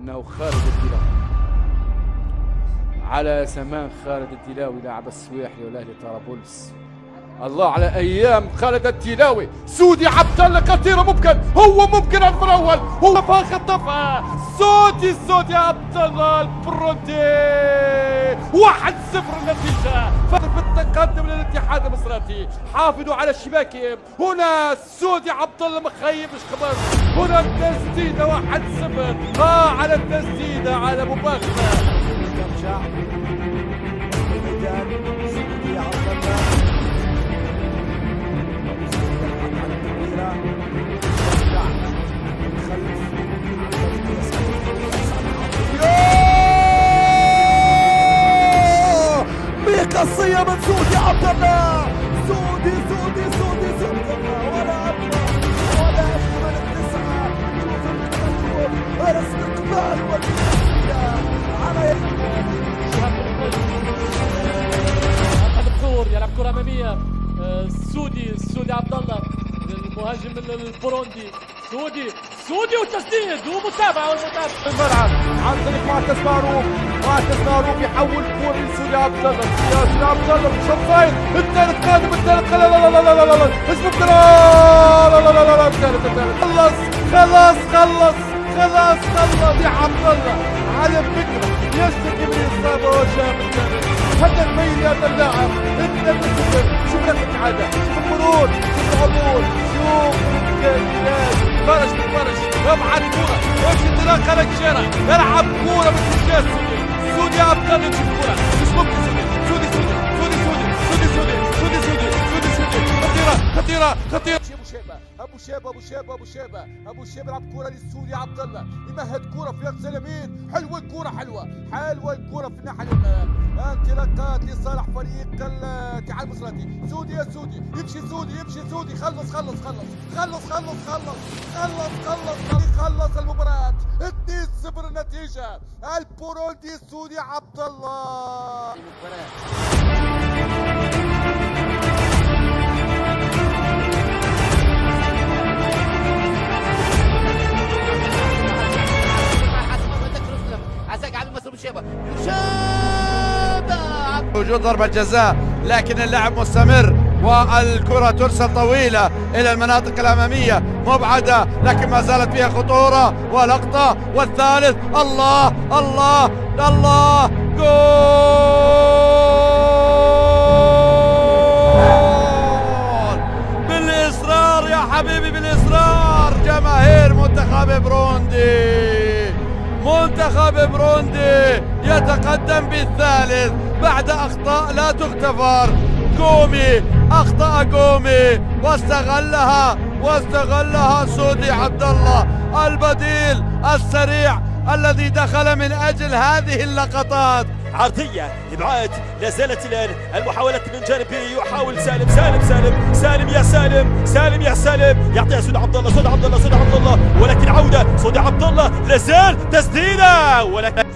إنه خالد التلاوي على زمان خالد التلاوي لاعب السويحلي والاهلي طرابلس. الله على أيام خالد التلاوي سودي عبد الله خطيره ممكن. هو ممكن الأول. هو خطفها سودي سودي عبد الله البرونتي واحد صفر النتيجه في التقدم للاتحاد المصراتي حافظوا على شباكهم. هنا سودي عبد الله مخيب خبر؟ هنا التسديدة واحد صفر. آه على التسديدة على مباشره بقصية من سعودي عبد الله سودي سودي سودي سودي ولا أكبر ولا أجمل التسعة شوف التقدم الاستقبال والتسديدة على محمد بخور يلعب كرة أمامية. السودي السودي عبد الله المهاجم البوروندي سودي سودي والتسديد ومتابعة والمتابعة. في الملعب. عندك معتز معروف وقعت الفاروق يحول كور يسوي لعب ضغط ياسر لعب ضغط شوط الثالث قادم الثالث لا لا لا لا لا لا لا. لا لا لا لا لا الثالث الثالث. خلص خلص خلص خلاص خلص يا عبد الله. على فكره يشتكي من اصابه وجهه من الثالث حتى تميل يا اللاعب إنت تسكت شوف لك العادة. شوف المرور شوف العبور شوف الكائنات فرش فرش. رفعت كورة. وش انطلاقه للشارع العب كورة بالتجسم Судьи обдали Чебура. Слушайте, судьи, судьи, судьи, судьи, судьи, судьи, судьи, судьи, судьи, судьи, судьи, судьи, судьи, судьи, судьи, судьи, خطيرة أبو شيبة أبو شيبة أبو شيبة أبو شيبة يلعب كورة للسوري عبد الله يمهد كورة في يقصى اليمين حلوة الكورة حلوة حلوة الكورة في الناحية اليمين. انطلاقات لصالح فريق الاتحاد المصراتي سودي يا سودي يمشي سودي يمشي سودي خلص خلص خلص خلص خلص خلص خلص خلص خلص المباراة. 2-0 النتيجة البورولدي السودي عبد الله. عساك وجود ضربة جزاء لكن اللعب مستمر والكرة ترسل طويلة إلى المناطق الأمامية مبعدة لكن ما زالت فيها خطورة ولقطة والثالث الله الله الله جول! بالإصرار يا حبيبي بالإصرار جماهير منتخب بروندي! منتخب بروندي يتقدم بالثالث بعد أخطاء لا تغتفر. قومي أخطأ قومي. واستغلها واستغلها سودي عبد الله البديل السريع الذي دخل من أجل هذه اللقطات. عرضية إبعاد لا زالت الآن المحاولة من جانبه يحاول سالم سالم سالم سالم يا سالم سالم يا سالم. يعطيها سود عبد الله سود عبد الله سود عبد الله. ولكن عودة سود عبد الله. لا زال تسديدة. ولكن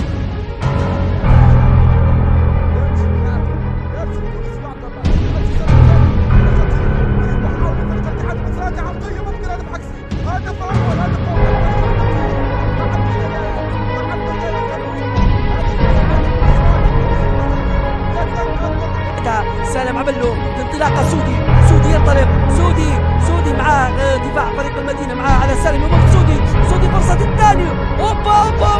عمل له انطلاقة سودي. سودي ينطلق. سودي سودي مع دفاع فريق المدينة مع على سالم. يمر سودي. سودي فرصة الثانية. أوبا أوبا.